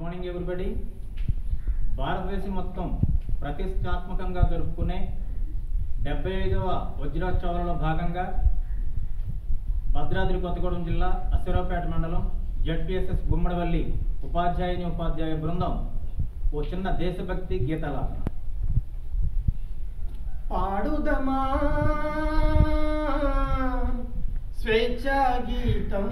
Morning everybody భారతదేశం మొత్తం ప్రతిష్టాత్మకంగా జరుపుకునే డెబ్బై ఐదవ వజ్రోత్సవాలలో భాగంగా భద్రాద్రి కొత్తగూడెం జిల్లా అశ్వరావుపేట మండలం జడ్పిఎస్ఎస్ గుమ్మడివల్లి ఉపాధ్యాయుని ఉపాధ్యాయ బృందం ఓ చిన్న దేశభక్తి గీతల పాడుదమా? స్వేచ్ఛా గీతం.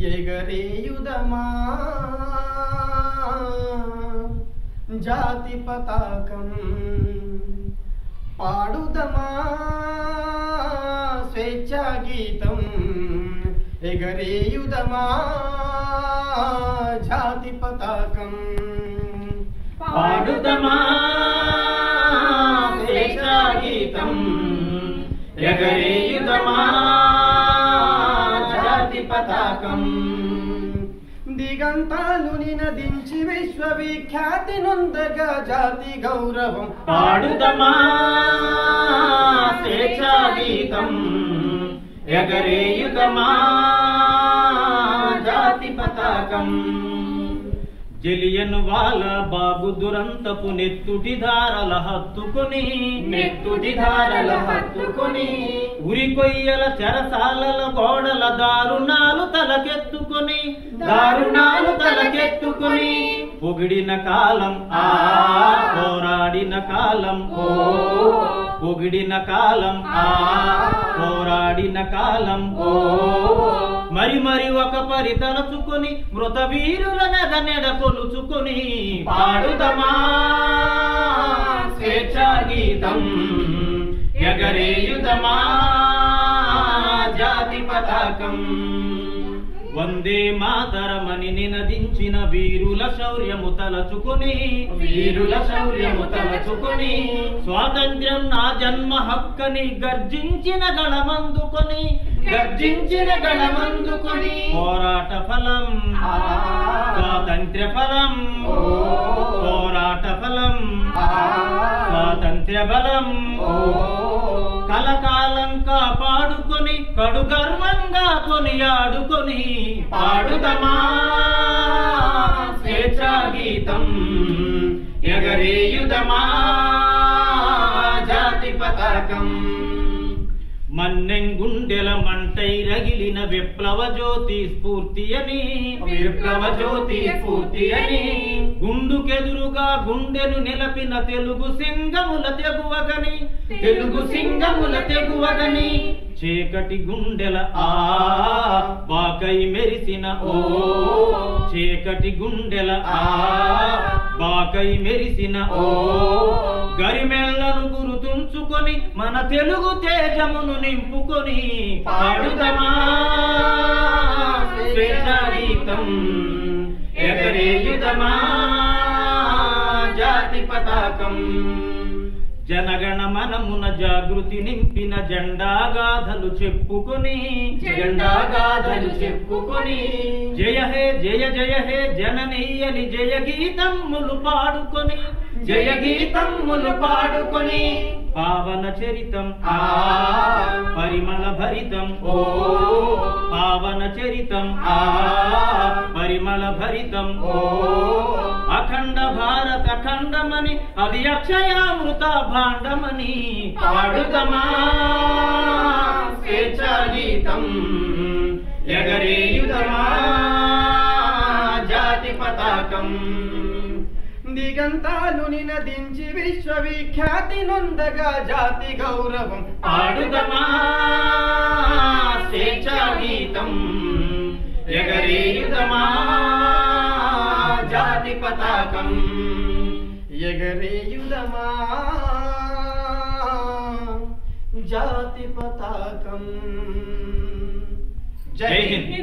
ఎగరేయుదమా జాతి పతాకం పాడుదమా స్వేచ్ఛా గీతం ఎగరేయుదమా జాతి పతాకం పాడుదమా స్వేచ్ఛా గీతం ఎగరేయుదమా జాతి దిగంతాలు నినదించి విశ్వవిఖ్యాతి నొందగా జాతి గౌరవం పాడుదమా స్వేచ్ఛా ఎగరేయుదమా జాతి పతాకం. జలియన్ వాల బాబు దురంతపు నెత్తుటి ధారల హత్తుకొని. నెత్తుటి ధారల హత్తుకొని. ఉరి కొయ్యల చెరసాలల గోడల దారుణాలు తలకెత్తుకొని. దారుణాలు తలకెత్తుకొని. పొగిడిన కాలం ఆ పోరాడిన కాలం ఓ. పొగిడిన కాలం ఆ పోరాడిన కాలం ఓ. మరి మరి ఒక పరి తలచుకొని మృత వీరుల నెద నెడ కొలుచుకొని పాడుదమా? స్వేచ్ఛా గీతం ఎగరేయుదమా జాతి పతాకం. వందే మాతరమని నినదించిన వీరుల శౌర్యము తలచుకుని వీరుల శౌర్యము తలచుకుని స్వాతంత్ర్యం నా జన్మ హక్కని గర్జించిన గణమందుకొని గర్జించిన గణమందుకొని పోరాట ఫలం. స్వాతంత్ర్య ఫలం ఓ. పోరాట ఫలం. స్వాతంత్ర్య బలం. కలకాలం కాపాడుకొని కడు గర్వంగా కొనియాడుకొని పాడుదమా స్వేచ్ఛా గీతం ఎగరేయుదమా జాతి పతాకం మన్నెంగుండెల మంటై రగిలిన విప్లవ జ్యోతి స్ఫూర్తి అని విప్లవ జ్యోతి స్ఫూర్తి అని గుండుకెదురుగా గుండెను నిలపిన తెలుగు సింగముల తెగువగని తెలుగు సింగముల తెగువగని చీకటి గుండెల ఆ బాకై మెరిసిన ఓ చీకటి గుండెల ఆ బాకై మెరిసిన ఓ గరిమెళ్ళను గురుతుంచుకొని మన తెలుగు తేజమును నింపుకొని పాడుదమా స్వేచ్ఛా ఎగరేయుదమా జాతి పతాకం. జనగణ మనమున జాగృతి నింపిన జెండాగాథలు చెప్పుకొని జెండాగాథలు చెప్పుకొని జయ హే జయ జయ హే జననీయని జయ గీతమ్ములు పాడుకొని జయ గీతమ్ములు పాడుకొని పావన చరితం ఆ. పరిమళ భరితం ఓ. పావన చరితం ఆ. పరిమళ భరితం ఓ. అఖండ భారత ఖండమని అది అక్షయామృత భాండమని పాడుదమా. ఎగరేయుదమా దిగంతాలు నినదించి విశ్వవిఖ్యాతి నొందగా జాతి గౌరవం పాడుదమా? స్వేచ్ఛా గీతం ఎగరేయుదమా? జాతి పతాకం ఎగరేయుదమా? జాతి పతాకం. జై హింద్.